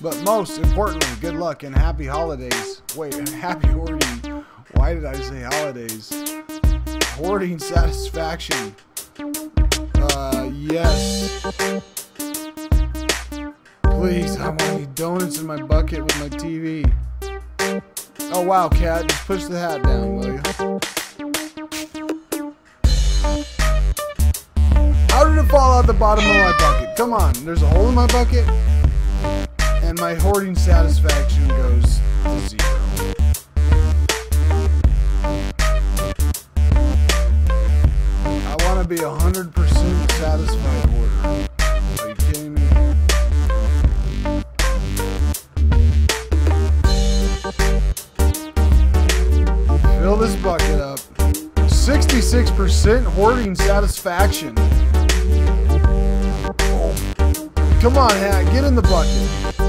But most importantly, good luck and happy holidays. Wait, happy hoarding. Why did I say holidays? Hoarding satisfaction. Uh, yes. Please, I want any donuts in my bucket with my TV. Oh wow, cat, just push the hat down, will you? How did it fall out the bottom of my bucket? Come on, there's a hole in my bucket, and my hoarding satisfaction goes to zero. I want to be a hundred percent satisfied hoarder. Are you kidding me? Fill this bucket up. 66% hoarding satisfaction. Come on, Hat, get in the bucket.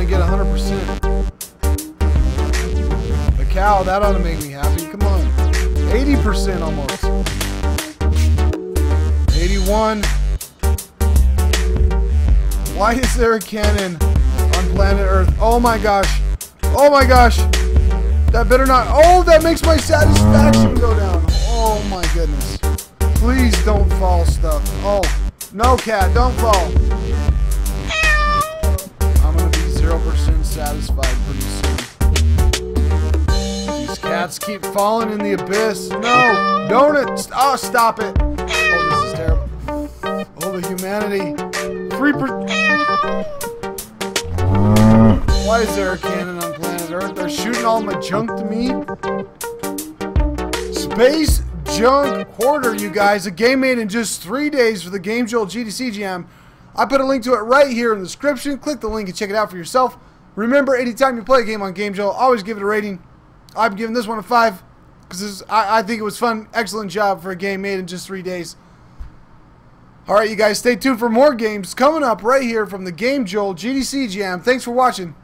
To get 100%. The cow, that ought to make me happy. Come on. 80% almost. 81. Why is there a cannon on planet Earth? Oh my gosh. Oh my gosh. That better not. Oh, that makes my satisfaction go down. Oh my goodness. Please don't fall stuff. Oh, no cat, don't fall. Cats keep falling in the abyss. No, don't it. Oh, stop it. Oh, this is terrible. Oh, the humanity. Three. Why is there a cannon on planet Earth? They're shooting all my junk to me. Space Junk Hoarder, you guys. A game made in just three days for the Game Jolt GDC Jam. I put a link to it right here in the description. Click the link and check it out for yourself. Remember, anytime you play a game on Game always give it a rating. I'm giving this one a 5 because I, I think it was fun. Excellent job for a game made in just three days. All right, you guys, stay tuned for more games coming up right here from the Game Jolt GDC Jam. Thanks for watching.